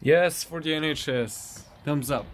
Yes, for the NHS. Thumbs up.